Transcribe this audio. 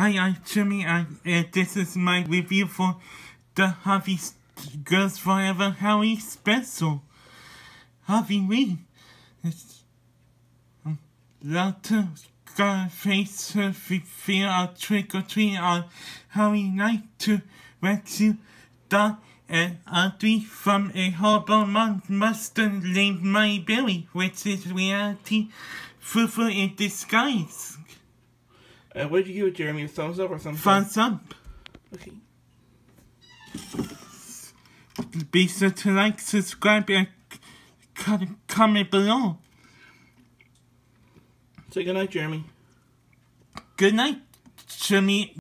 Hi, I'm Jimmy, and this is my review for the Harvey Girls Forever Harry special. Harvey Lee. It's um, lot of face to fear of trick or treat on Harry night to rescue the and Audrey from a horrible monster named My Billy, which is reality fufu in disguise. Uh, what did you give it, Jeremy? A thumbs up or thumbs Thumbs up. Okay. Be sure to like, subscribe, and comment below. Say goodnight, Jeremy. Good night, Jimmy.